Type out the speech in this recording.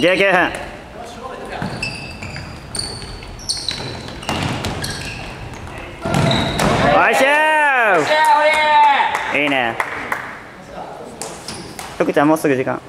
ゲー9分おいしょいいね。福ちゃんもうすぐ時間。